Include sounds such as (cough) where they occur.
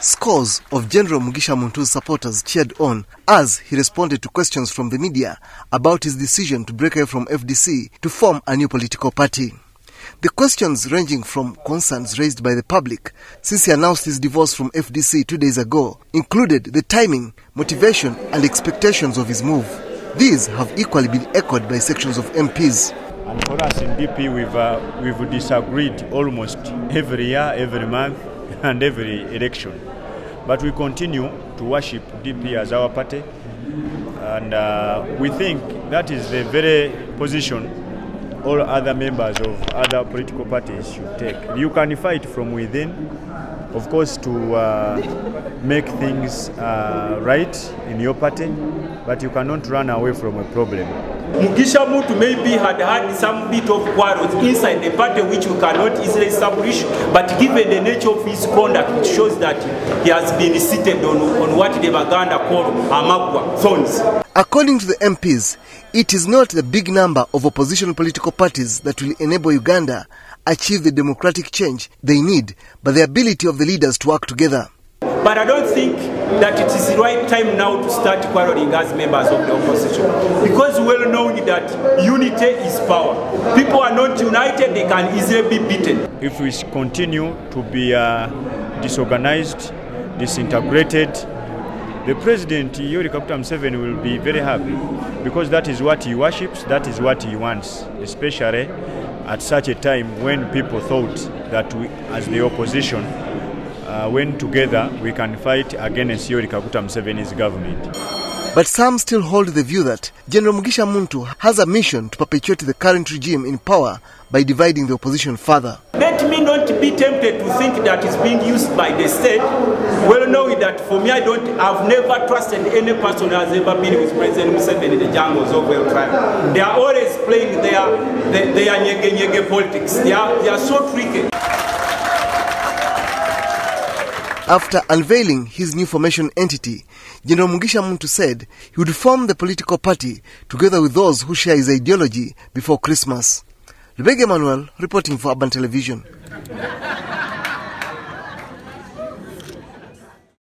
Scores of General Mugisha Muntu's supporters cheered on as he responded to questions from the media about his decision to break away from FDC to form a new political party. The questions ranging from concerns raised by the public since he announced his divorce from FDC two days ago included the timing, motivation, and expectations of his move. These have equally been echoed by sections of MPs. And for us in DP, we've, uh, we've disagreed almost every year, every month, (laughs) and every election. But we continue to worship DP as our party, and uh, we think that is the very position all other members of other political parties should take. You can fight from within, of course, to uh, make things uh, right in your party, but you cannot run away from a problem. Mugisha Mutu maybe had had some bit of quarrels inside the party which we cannot easily establish, but given the nature of his conduct, it shows that he has been seated on, on what the Baganda call amagwa, thorns. According to the MPs, it is not the big number of opposition political parties that will enable Uganda achieve the democratic change they need, but the ability of the leaders to work together. But I don't think that it is the right time now to start quarreling as members of the opposition. Because well known that unity is power. People are not united, they can easily be beaten. If we continue to be uh, disorganized, disintegrated, the president Yoweri Kaguta Museveni will be very happy because that is what he worships, that is what he wants, especially at such a time when people thought that we, as the opposition, uh, when together we can fight against Yoweri Kaguta Museveni's government. But some still hold the view that General Mugisha Muntu has a mission to perpetuate the current regime in power by dividing the opposition further. Let me not be tempted to think that it's being used by the state, well knowing that for me I don't, I've never trusted any person who has ever been with President Museveni in the jungles of well tribe. They are always playing their, their, their nyege nyege politics. They are, they are so tricky. After unveiling his new formation entity, General Mugisha Muntu said he would form the political party together with those who share his ideology before Christmas. Rebecca Emmanuel reporting for Urban Television.